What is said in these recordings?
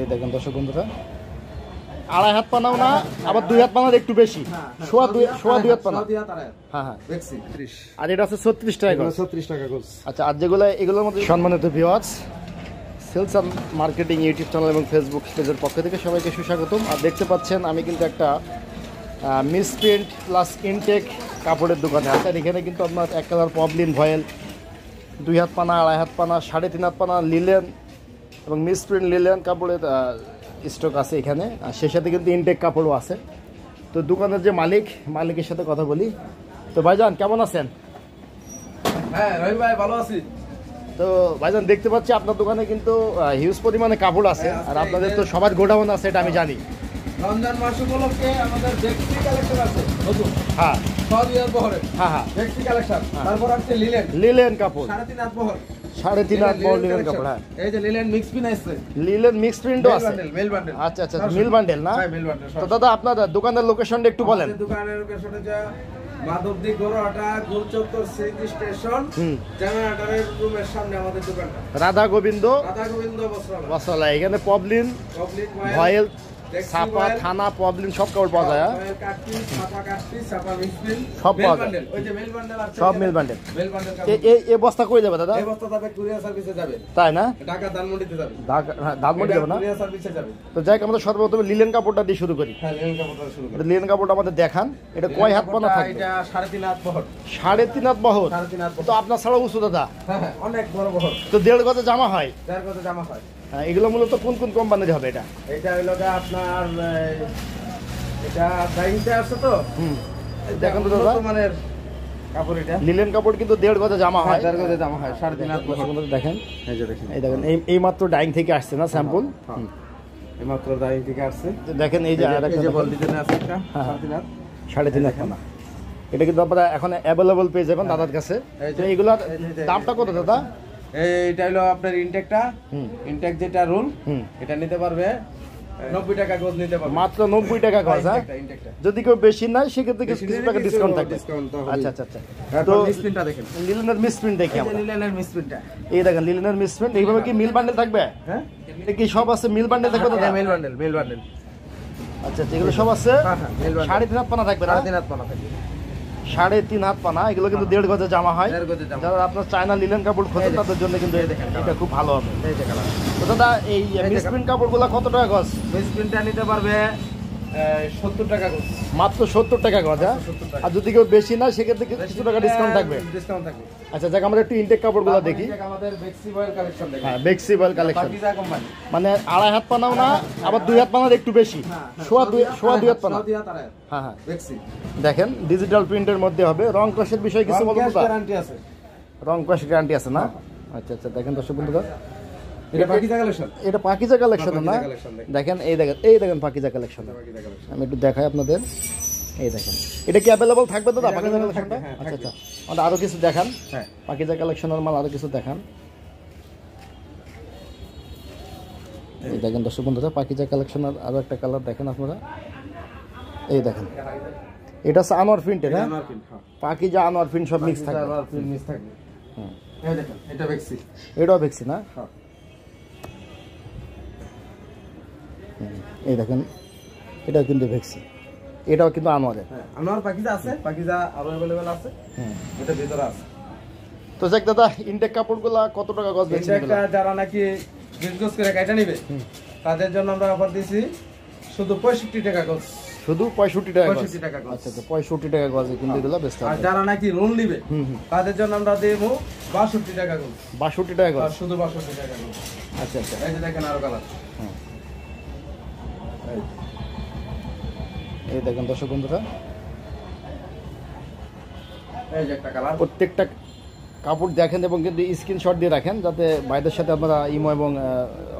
এই দেখেন দর্শক বন্ধুরা। আড়াই হাত পানাও না আবার দুই হাত পানার একটু বেশি। সোয়া দুই সোয়া দুই হাত পানা হ্যাঁ হ্যাঁ। আর এটা আছে ছত্রিশ টাকা। ছত্রিশ টাকা আচ্ছা আর যেগুলো এগুলোর মধ্যে সম্মানিত viewers sales and marketing YouTube channel এবং ফেসবুক পেজের পক্ষ থেকে সবাইকে সুস্বাগতম। আর দেখতে পাচ্ছেন আমি কিন্তু একটা মিসপ্রিন্ট প্লাস ইনটেক কাপড়ের দোকানে। আছি আর এখানে কিন্তু আপনার এক কালার পবলিন ভয়েল। দুই হাত পানা আড়াই হাত পানা সাড়ে তিন হাত পানা লিলেন এবং মিসপ্রিন্ট লিলেন কাপড়ের স্টক আছে এখানে। আর সেই সাথে কিন্তু ইনটেক কাপড়ও আছে। তো দোকানের যে মালিক মালিকের সাথে কথা বলি। তো ভাইজান কেমন আছেন? হ্যাঁ রবি ভাই ভালো আছি। তো ভাইজান দেখতে পাচ্ছি আপনার দোকানে কিন্তু হিউজ পরিমাণে কাপড় আছে। হ্যাঁ, আর আপনাদের তো সবার গোডাউন আছে এটা আমি জানি। রমজান মাস উপলক্ষে আমাদের ব্যক্তি কালেকশন আছে নতুন। হ্যাঁ। ছয় হ্যাঁ হ্যাঁ। ব্যক্তি কালেকশন তারপর আছে লিলেন। লিলেন কাপড় সাড়ে তিন বহর। সাড়ে তিন আট বড় লিলেন। কাপড় হ্যাঁ। এই যে লিলেন মিক্স পিন আসছে। লিলেন মিক্স প্রিন্টও আছে। মেল বান্ডেল আচ্ছা আচ্ছা মিল বান্ডেল না? হ্যাঁ মেল বান্ডেল তো দাদা আপনার দোকানের লোকেশনটা একটু বলেন। দোকানের লোকেশন হচ্ছে মাধবদী গোরহাটা গোলচত্বর সিটি স্টেশন হুম। জেনারেটরের রুমের সামনে আমাদের দোকানটা। রাধা গোবিন্দ রাধা গোবিন্দ বস্ত্রালয়। মশলা এখানে পবলিন কমপ্লিট ভয়েল ছাপা থানা পবলিন সব কাপড় পাওয়া যায় হ্যাঁ? সব পাওয়া যায়। সব মিল বান্ডেল এ বস্তা কই যাবে দাদা এই বস্তা যাবে courier service যাবে। তাই না ঢাকা ধানমন্ডিতে যাবে। ঢাকা- হ্যাঁ, ধানমন্ডি যাবে না যাবে। তো যাই আমরা সর্বপ্রথম লিলেন কাপড়টা দিয়ে শুরু করি হ্যাঁ, লিনেন কাপড়টা শুরু করো। লিলেন কাপড়টা আমাদের দেখান এটা কয় হাত পানা থাকবে এটা সাড়ে তিন হাত বহর। সাড়ে তিন হাত বহর। তো আপনার ছাড়া উঁচু দাদা হ্যাঁ, হ্যাঁ, অনেক বড় বহর। তো দেড় গজে জামা হয় যার কথা জামা হয়। হ্যাঁ, এগুলো মূলত কোন কোন কোম্পানির হবে এটা? এটা গিয়ে আপনার এটা ডাইনিংটা আছে তো? হুম। দেখেন তো দাদা। মানে কাপড় এটা। লিলেন কাপড় কিন্তু দেড় গজে জামা হ্যাঁ, হয়। যার কথা জামা হয় সাড়ে তিন হাত দেখেন এই যে দেখেন। এই দেখেন এই এই মাত্র ডাইং থেকে আসছে না স্যাম্পল হ্যাঁ। এইমাত্র ডাইনিং থেকে আসছে। দেখেন এই যে আর একটা যে দেখেন, বল ডিজাইন আছে একটা। সাড়ে তিন হাত। সাড়ে তিন হাত পানা এটা কিন্তু আপনারা এখন অ্যাভেলেবল পেয়ে যাবেন দাদার কাছে। এই তো এইগুলার এই এই দামটা কত দাদা? এইটা হলো আপনার ইনটেকটা ইনটেক যেটা রুল এটা নিতে পারবে। নব্বই টাকা গোজ নিতে পারবে। মাত্র নব্বই টাকা গজ হ্যাঁ? ইনটেকটা, ইনটেকটা। যদি কেউ বেশি নেয় সেক্ষেত্রে কিছু কিছু টাকা ডিসকাউন্ট থাকবে। discount তো হবেই। আচ্ছা আচ্ছা। আচ্ছা তো মিসপ্রিন্টটা দেখেন লিলেনের মিসপ্রিন্ট দেখি এই আমরা লিলেনের মিসপ্রিন্টটা এই দেখেন লিলেনের মিসপ্রিন্ট এইভাবে কি মিল বান্ডেল থাকবে? হ্যাঁ? এটা কি সব আছে মিল বান্ডেল থাকবে দাদা মেল বান্ডেল মেল বান্ডেল আচ্ছা এগুলো সব আছে? হ্যাঁ হ্যাঁ মেল বান্ডেল সাড়ে তিন হাত পানা থাকবে সাড়ে তিন হাত পানা থাকে সাড়ে তিন হাত পানা এগুলো কিন্তু দেড় গজে জামা হয়। যারা আপনার চায়না লিলেন কাপড় খোঁজে তাদের জন্য কিন্তু এটা খুব ভালো হবে। তো দাদা এই। মিসপ্রিন্ট কাপড়গুলো কত টাকা গজ? মিসপ্রিন্টটা নিতে পারবে সত্তর টাকা গোজ মাত্র সত্তর টাকা গজ হ্যাঁ আর যদি কেউ বেশি না সেক্ষেত্রে কিছু টাকা ডিসকাউন্ট থাকবে? ডিসকাউন্ট থাকবে। আচ্ছা যাক আমরা একটু ইনটেক কাপড়গুলো দেখি। আমাদের কালেকশন হ্যাঁ বেক্সিবল কালেকশন মানে আড়াই হাত পানাও না আবার দুই হাত পানার একটু বেশি। সোয়া দুই সোয়া দুই হাত পানা। সোয়া দুই হাত আড়াই হ্যাঁ হ্যাঁ। দেখেন ডিজিটাল প্রিন্টের মধ্যে হবে। রং কষের বিষয়ে কিছু বলব তো? গ্যারান্টি আছে। রং কষ গ্যারান্টি আছে না? আচ্ছা আচ্ছা দেখেন দর্শক বন্ধুরা। এটা পাকিজা কালেকশন এটা পাকিজা কালেকশন না? দেখেন। এই দেখেন এই দেখেন পাকিজা কালেকশন আমি একটু দেখাই আপনাদের। এই দেখেন। এটা কি অ্যাভেলেবল থাকবে দাদা পাকিজা কালেকশনটা হ্যাঁ, আচ্ছা। আচ্ছা। আমাদের আরও কিছু দেখান। হ্যাঁ। পাকিজা কালেকশনের মাল আরও কিছু দেখান। এই দেখেন দর্শক বন্ধুরা পাকিজা কালেকশনের আরও একটা কালার দেখেন আপনারা। এই দেখেন। এটা হচ্ছে আনোয়ার প্রিন্টের এটা? হ্যাঁ। পাকিজা আনোয়ার প্রিন্ট সব মিক্স থাকবে। আনোয়ার print mix থাকবে। হুম। এই দেখেন, এটা বেক্সি। এটাও দেখছি না? হ্যাঁ। এই দেখেন এটাও কিন্তু ভেক্সি এটাও কিন্তু আনোয়ারের। হ্যাঁ, আনোয়ার পাকিজা আছে, পাকিজা আরও available আছে, হুম। এটা ভিতরে আছে। তো যাক দাদা ইনটেক কাপড়গুলা কত টাকা গজ এটা বেচছেন একটা যারা নাকি বিজনেস করে কাইটা নিবে তাদের জন্য আমরা অফার দিছি শুধু পঁয়ষট্টি টাকা গজ। শুধু পঁয়ষট্টি টাকা গজ? পঁয়ষট্টি টাকা গজ। আচ্ছা আচ্ছা পঁয়ষট্টি টাকা গজে কিন্তু এগুলো বেচতে আর যারা নাকি লোন নিবে তাদের জন্য আমরা দেবো বাষট্টি টাকা গজ। বাষট্টি টাকা আর গজ শুধু বাষট্টি টাকা গজ। আচ্ছা আচ্ছা। এই যে দেখেন আরও কালার হুম। এই দেখেন দর্শক বন্ধুরা। প্রত্যেকটা কাপড় দেখেন এবং কিন্তু স্ক্রিনশট দিয়ে রাখেন যাতে ভাইদের সাথে আপনারা ইমো এবং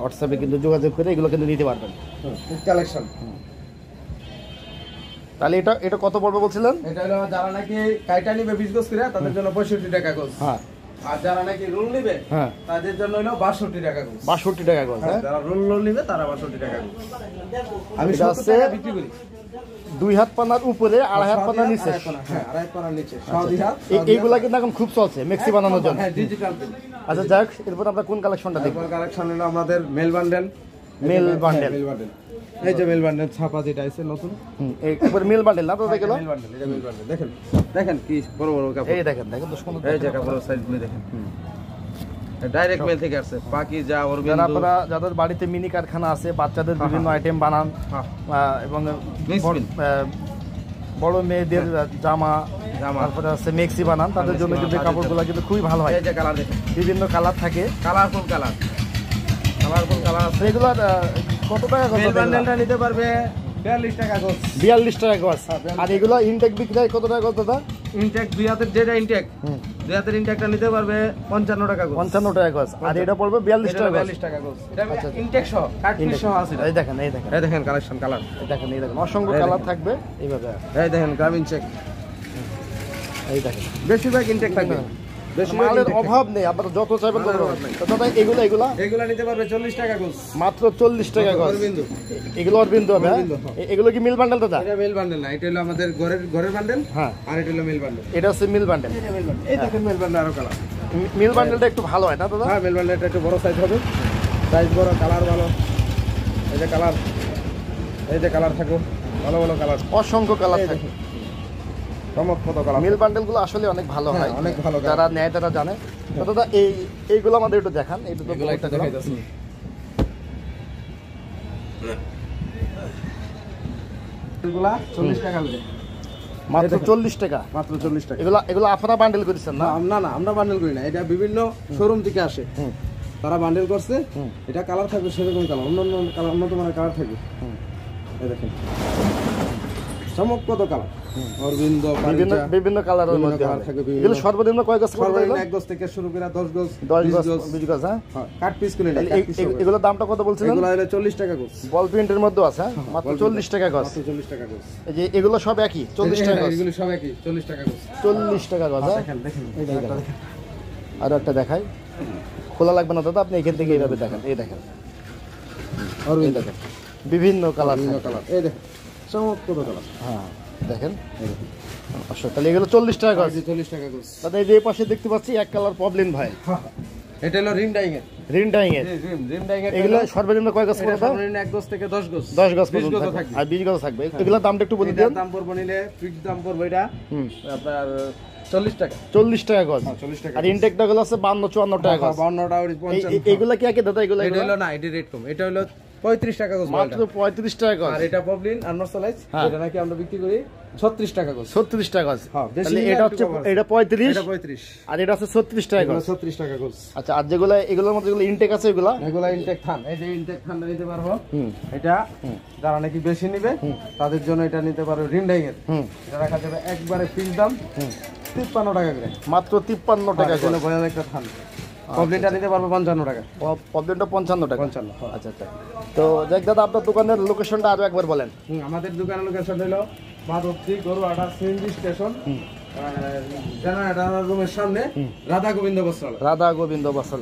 হোয়াটসঅ্যাপে কিন্তু যোগাযোগ করে এগুলো কিন্তু নিতে পারবেন। কালেকশন তাহলে এটা এটা কত পড়বে বলছিলেন? এটা হলো যারা নাকি কাইটা নিবে বিশ গজ করে তাদের জন্য পঁয়ষট্টি টাকা গজ হ্যাঁ। আর যারা নাকি রুল নিবে হ্যাঁ। তাদের জন্য হলো বাষট্টি টাকা গজ বাষট্টি টাকা গজ হ্যাঁ? যারা রুল লোন নিবে তারা বাষট্টি টাকা গজ আমি আছে- বিক্রি করি। দুই হাত পানার উপরে আড়াই হাত পানার নিচে। আড়াই পানা, হ্যাঁ পানার নিচে হাত এই- এইগুলা কিন্তু এখন খুব চলছে মেক্সি বানানোর জন্য। আচ্ছা যাক এরপর আমরা কোন কালেকশনটা দেখব? কালেকশন হলো আমাদের মেল বান্ডেল মিল বান্ডেল এই যে মিল বান্ডেল ছাপা যেটা আছে নতুন। এই একবার মিল বান্ডেল না তো মিল বান্ডেল এটা মিল বান্ডেল দেখেন দেখেন কি বড় বড় কাপড়। এই দেখেন দেখেন তো সুন্দর এই যে কাপড়ের দেখেন। ডাইরেক্ট মেল থেকে আসছে যা যারা আপনারা যাদের বাড়িতে মিনি কারখানা আছে বাচ্চাদের বিভিন্ন আইটেম বানান হ্যাঁ। এবং বড়- মেয়েদের জামা জামা। তারপরে আছে মেক্সি বানান তাদের জন্য কিন্তু কাপড়গুলো কিন্তু খুবই ভালো হয়। বিভিন্ন কালার থাকে। কালারফুল কালার কালারফুল কালার আছে। রেগুলার কত টাকা বান্ডেলটা নিতে পারবে বিয়াল্লিশ টাকা গজ। বিয়াল্লিশ টাকা গজ। হ্যাঁ, আর এগুলো ইনটেক বিক্রি হয় কত টাকা গজ দাদা? ইনটেক দুই হাতের যেটা ইনটেক দুই হাতের ইনটেকটা নিতে পারবে পঞ্চান্ন টাকা গজ। পঞ্চান্ন টাকা গজ। আর এটা পড়বে বিয়াল্লিশ এটা টাকা গজ। বিয়াল্লিশ টাকা গজ। এটা আচ্ছা, আচ্ছা। ইনটেক সহ কাট সহ আছে এই দেখেন এই দেখেন। এই দেখেন কালেকশন কালার এই দেখেন এই দেখেন। অসংখ্য কালার থাকবে। এইভাবে। এই দেখেন গ্রামীণ চেক এই দেখেন। বেশিরভাগ ইনটেক থাকবে। বেশিরভাগ মালের অভাব নেই আপনারা যত চাইবেন দাদা এগুলো এগুলো? এগুলা নিতে পারবে চল্লিশ টাকা মাত্র চল্লিশ টাকা গজ এগুলো অরবিন্দু হবে হ্যাঁ? হ্যাঁ। এগুলো কি মিল বান্ডেল দাদা? এটা মেল বান্ডেল না এটা হলো আমাদের ঘরের ঘরের বান্ডেল হ্যাঁ। আর এটা হলো মেল বান্ডেল এটা হচ্ছে মিল বান্ডেল এই দেখেন মেল বান্ডেল আরও কালার মিল বান্ডেলটা একটু ভালো হয় না দাদা? হ্যাঁ মেল বান্ডেলটা একটু বড় সাইজ হবে। সাইজ বড় কালার ভালো। এই যে কালার এই যে কালার থাকো ভালো ভালো কালার অসংখ্য কালার থাকে চমক কালার মিল বান্ডেলগুলো আসলে অনেক ভালো হ্যাঁ, হয়। অনেক ভালো যারা নেয় তারা জানে। তো দাদা এই এইগুলো আমাদের একটু দেখান এগুলো চল্লিশ টাকা করে মাত্র চল্লিশ টাকা। মাত্র চল্লিশ টাকা। এগুলো এগুলো আপনারা বান্ডেল করেছেন না? না না না আমরা বান্ডেল করি না। এটা বিভিন্ন শোরুম থেকে আসে। তারা বান্ডেল করছে। এটা কালার থাকবে সেরকম কালার অন্য অন্য কালার অন্য মানের কালার থাকবে। দেখেন। চমক কত কালার। অরবিন্দ বিভিন্ন বিভিন্ন কালারের মধ্যে থাকে, এগুলো সর্বনিম্ন কয় গাছ সর্বনিম্ন এক গজ থেকে শুরু করে দশ গজ দশ বিশ গাছ গজ। হ্যাঁ? হ্যাঁ, কাট পিস করে নেই তাহলে কাট এই- পিস এই- এগুলোর দামটা কত বলছিলেন? এগুলো হলো চল্লিশ টাকা গজ। বল প্রিন্টের মধ্যে আছে হ্যাঁ? মাত্র টাকা গজ। মাত্র চল্লিশ টাকা গজ। এই যে এগুলো সব একই চল্লিশ টাকা গজ। এগুলো সব একই চল্লিশ টাকা গজ। টাকা গজ হ্যাঁ? দেখেন দেখেন এই আরও একটা দেখাই। খোলা লাগবে না দাদা আপনি এখান থেকে এইভাবে দেখেন এই দেখেন। এই দেখেন বিভিন্ন কালার বিভিন্ন কালার এই দেখেন। চমক কত কালার হ্যাঁ দেখেন। অবশ্যই তাহলে এগুলো চল্লিশ টাকা গজ। চল্লিশ টাকা গজ। দাদা এই যে পাশে দেখতে পাচ্ছি এক কালার প্রবলেম ভাই। এটা হলো রিম ডাইং এর রিন ডাইং এর রিম রিম ডাইং এর এগুলো সর্বনিম্ন কয় গাছ এটা পড়বে? সর্বনিম্ন এক গজ থেকে দশ গজ। দশ গাছ পর্যন্ত থাকবে। থাকবে। আর বিশ গাছ থাকবে। এগুলোর দামটা একটু বলে দিন দাম পড়ব নিলে ফিক্স দাম পড়ব এটা। আপনার টাকা। চল্লিশ টাকা গজ। হ্যাঁ, চল্লিশ টাকা আর ইনটেকটা গুলো আছে বান্ন চুয়ান্ন টাকা গজ। বাউন্নটা এই- পঞ্চান্ন এই- এগুলা কি একই দাদা এগুলো এটা হলো না এটা রেট কম। এটা হলো পঁয়ত্রিশ টাকা গজ মাত্র মালটা। পঁয়ত্রিশ টাকা গজ আর এটা আনমার্সালাইজ হ্যাঁ। এটা নাকি আমরা বিক্রি করি ছত্রিশ টাকা গজ ছত্রিশ টাকা গজ হ্যাঁ, তাহলে এটা হচ্ছে এটা পঁয়ত্রিশ। এটা পঁয়ত্রিশ। আর এটা আছে ছত্রিশ টাকা এগুলো গজ ছত্রিশ টাকা গজ আচ্ছা আর যেগুলো এগুলোর মধ্যে যেগুলো ইনটেক আছে এগুলা? এগুলো ইনটেক থান এই যে ইনটেক থানটা নিতে পারব। হুম। এটা যারা নাকি বেশি নিবে তাদের জন্য এটা নিতে পারো রিন্ডাইং এর হুম। এটা রাখা যাবে একবারে ফিক্স দাম তিপ্পান্ন টাকা করে। মাত্র তিপ্পান্ন টাকা টাকা গজ একটা থান কমপ্লিটটা দিতে পারব পঞ্চান্ন টাকা। কমপ্লেনটা পঞ্চান্ন টাকা? পঞ্চান্ন হ্যাঁ। আচ্ছা আচ্ছা। তো দেখ দাদা আপনার দোকানের লোকেশনটা আরও একবার বলেন। আমাদের দোকানের লোকেশন হলো Madhabdi Gorhata CNG station generator রুমের সামনে রাধা গোবিন্দ বস্ত্রালয়। রাধা গোবিন্দ বাসালা